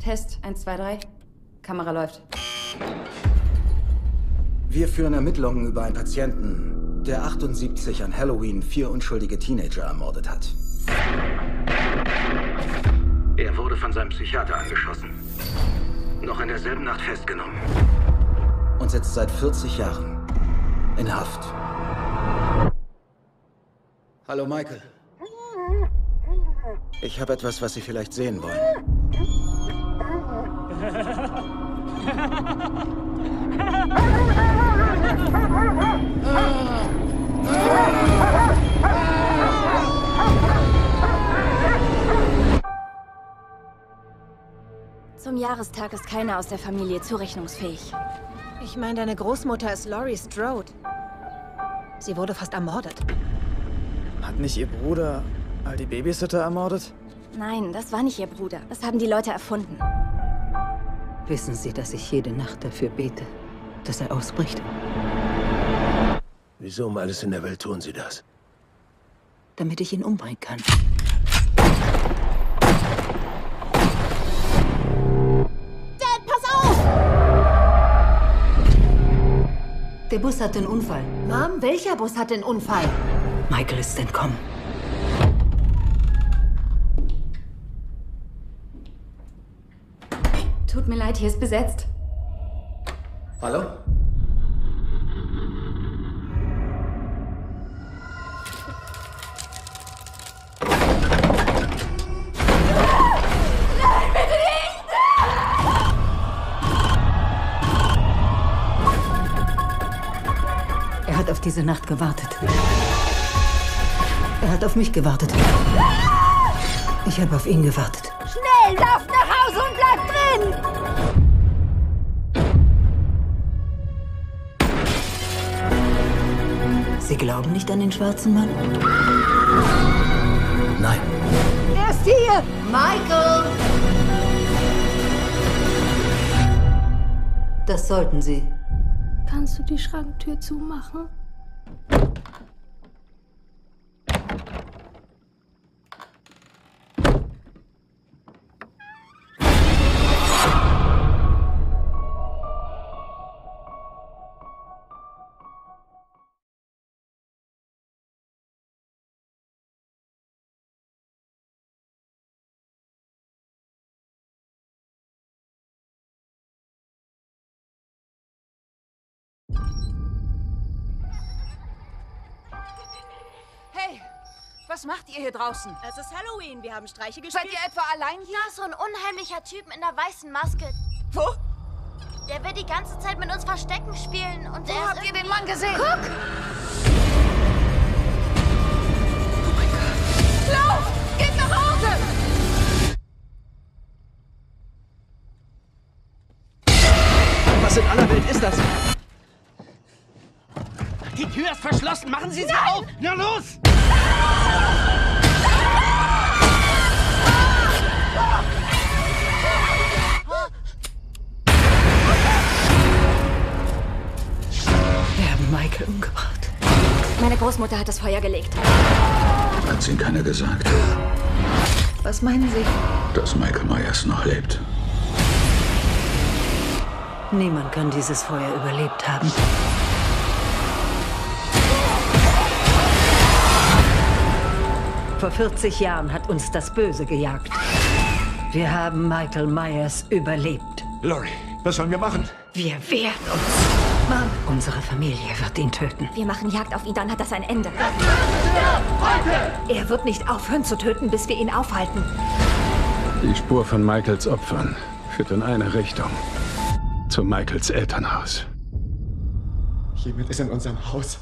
Test 1, 2, 3. Kamera läuft. Wir führen Ermittlungen über einen Patienten, der 78 an Halloween vier unschuldige Teenager ermordet hat. Er wurde von seinem Psychiater angeschossen. Noch in derselben Nacht festgenommen. Und sitzt seit 40 Jahren in Haft. Hallo Michael. Ich habe etwas, was Sie vielleicht sehen wollen. Zum Jahrestag ist keiner aus der Familie zurechnungsfähig. Ich meine, deine Großmutter ist Laurie Strode. Sie wurde fast ermordet. Hat nicht ihr Bruder all die Babysitter ermordet? Nein, das war nicht ihr Bruder. Das haben die Leute erfunden. Wissen Sie, dass ich jede Nacht dafür bete, dass er ausbricht? Wieso um alles in der Welt tun Sie das? Damit ich ihn umbringen kann. Dad, pass auf! Der Bus hat einen Unfall. Mom, welcher Bus hat den Unfall? Michael ist entkommen. Tut mir leid, hier ist besetzt. Hallo? Er hat auf diese Nacht gewartet. Er hat auf mich gewartet. Ich habe auf ihn gewartet. Schnell, lauf nach Hause und bleib drin! Sie glauben nicht an den schwarzen Mann? Nein. Er ist hier! Michael! Das sollten Sie. Kannst du die Schranktür zumachen? Was macht ihr hier draußen? Es ist Halloween, wir haben Streiche Seid gespielt. ihr etwa allein hier? Da ist so ein unheimlicher Typ in der weißen Maske. Wo? Der will die ganze Zeit mit uns Verstecken spielen und Wo er habt ihr den Mann gesehen? Guck! Lauf! Geht nach Hause! Was in aller Welt ist das? Die Tür ist verschlossen. Machen Sie sie auf. Na los! Wir haben Michael umgebracht. Meine Großmutter hat das Feuer gelegt. Hat's Ihnen keiner gesagt, Was meinen Sie? dass Michael Myers noch lebt? Niemand kann dieses Feuer überlebt haben. Vor 40 Jahren hat uns das Böse gejagt. Wir haben Michael Myers überlebt. Laurie, was sollen wir machen? Wir wehren uns. Mom, unsere Familie wird ihn töten. Wir machen Jagd auf ihn, dann hat das ein Ende. Er wird nicht aufhören zu töten, bis wir ihn aufhalten. Die Spur von Michaels Opfern führt in eine Richtung. Zu Michaels Elternhaus. Jemand ist in unserem Haus.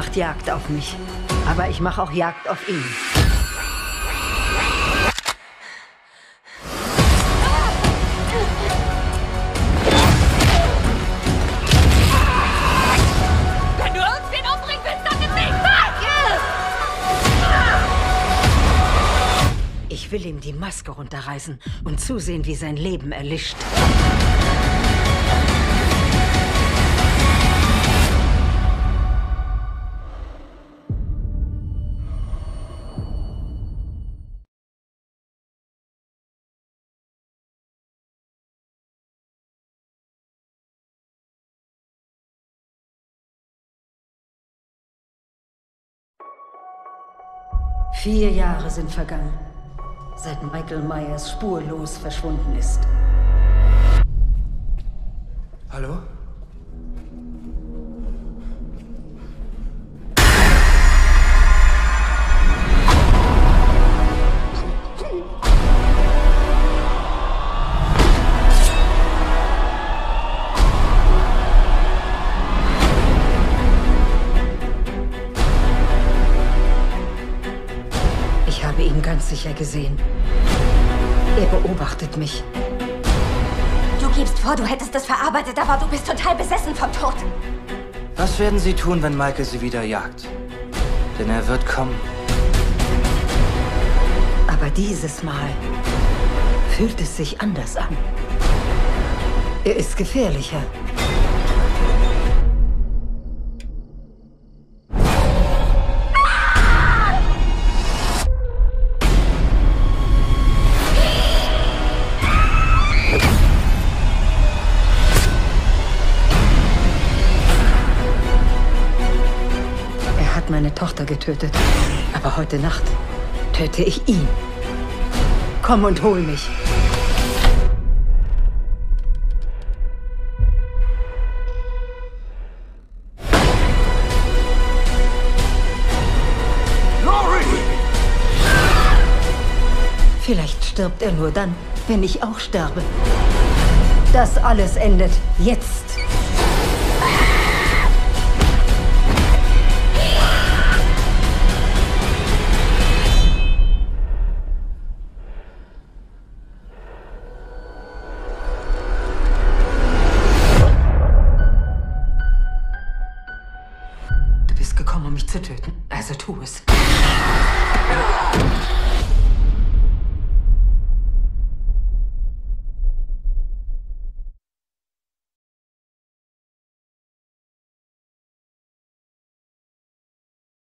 Macht Jagd auf mich. Aber ich mache auch Jagd auf ihn. Ich will ihm die Maske runterreißen und zusehen, wie sein Leben erlischt. Vier Jahre sind vergangen, seit Michael Myers spurlos verschwunden ist. Hallo? Sicher gesehen. Er beobachtet mich. Du gibst vor, du hättest es verarbeitet, aber du bist total besessen vom Tod. Was werden Sie tun, wenn Michael Sie wieder jagt? Denn er wird kommen. Aber dieses Mal fühlt es sich anders an. Er ist gefährlicher. Tochter getötet. Aber heute Nacht töte ich ihn. Komm und hol mich. Vielleicht stirbt er nur dann, wenn ich auch sterbe. Das alles endet jetzt. Ah!